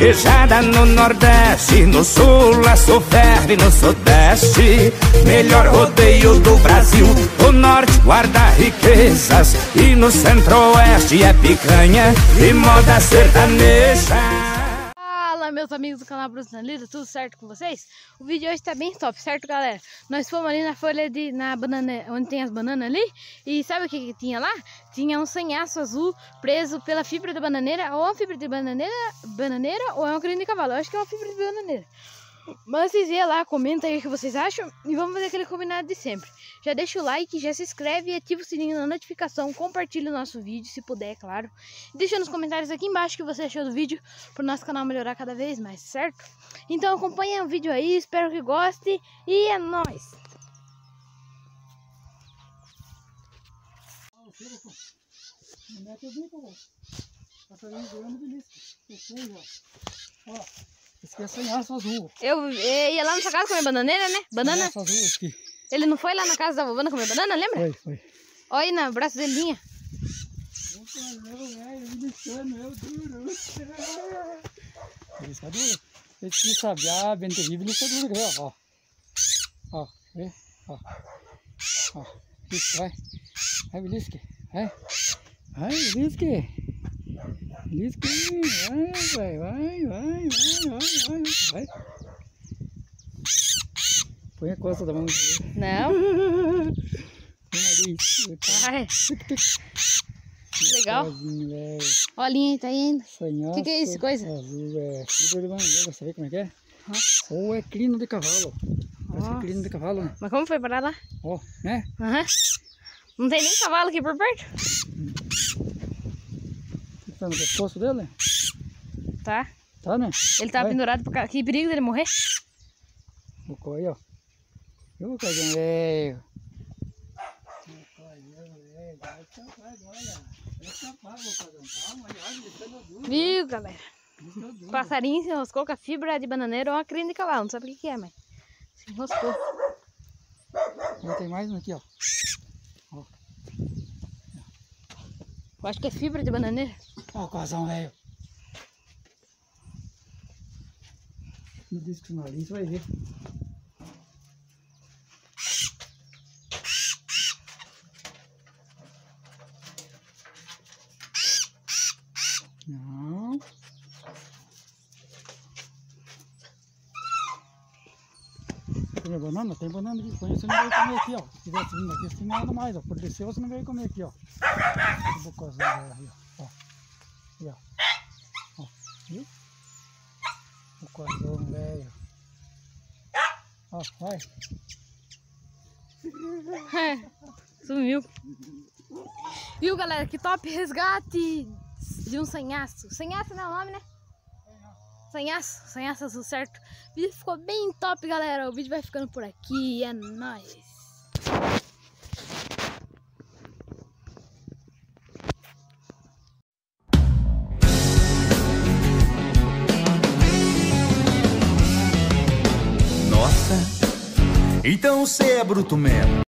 vaquejada no Nordeste, no Sul a ferve no Sudeste. Melhor rodeio do Brasil, o Norte guarda riquezas e no Centro-Oeste é picanha e moda sertaneja meus amigos do canal Bruce Lida, tudo certo com vocês? O vídeo hoje tá bem top, certo galera? Nós fomos ali na folha de, na banana, onde tem as bananas ali E sabe o que, que tinha lá? Tinha um sanhaço azul preso pela fibra da bananeira Ou é uma fibra de bananeira, bananeira ou é uma crina de cavalo Eu acho que é uma fibra de bananeira mas vocês iam lá, comenta aí o que vocês acham e vamos fazer aquele combinado de sempre. Já deixa o like, já se inscreve e ativa o sininho da notificação, compartilha o nosso vídeo, se puder, é claro. Deixa nos comentários aqui embaixo o que você achou do vídeo, para o nosso canal melhorar cada vez mais, certo? Então acompanha o vídeo aí, espero que goste e é nóis! Ó. Esquece em aço azul. Eu ia lá na sua casa comer bananeira, né? Banana. Aço azul aqui. Ele não foi lá na casa da vovó comer banana, lembra? Foi, foi. Olha aí no braço dele linha. Belisca duro. Esse que sabiá, bem terrível, belisca duro, ó. Ó, vê, ó. Ó, isso, vai. Vai, belisca. Vai. Vai, belisca. Belisca. Vai, vai, vai, vai, vai, vai, vai. Põe a costa da mão. Não. Vai. Legal. Olha a linha tá indo. O que, que é isso, coisa? Azul, é fibra de você vê como é que é? Ou é crino de cavalo. Parece oh. crino de cavalo, né? Mas como foi parar lá? Ó, oh, né? Uhum. Não tem nem cavalo aqui por perto? Tá no pescoço dele? Tá. Tá, né? Ele tá Vai. pendurado por cá. Que perigo dele morrer? Bocou aí, ó. Viu, cagão velho? Viu, galera? Passarinho se enroscou com a fibra de bananeira ou uma de cavalo. Não sabe o que, que é, mas se enroscou. E tem mais um aqui, ó. ó. Eu acho que é fibra de bananeira. Ó o casão velho. Me diz que o nariz vai ver. Não. Tem banana? Tem banana aqui. Conheço, você não veio comer aqui, ó. Se tivesse vindo aqui, você não nada mais, ó. Por descer, você não veio comer aqui, ó. O bocãozinho aí, ó. Aí, ó. Ó, viu? O cozão velho. Ó, vai. Sumiu. Viu, galera? Que top resgate de um sanhaço. Sanhaço não é o nome, né? Sanhaço, sanhaço azul, certo? O vídeo ficou bem top, galera. O vídeo vai ficando por aqui. É nóis. Então você é bruto mesmo.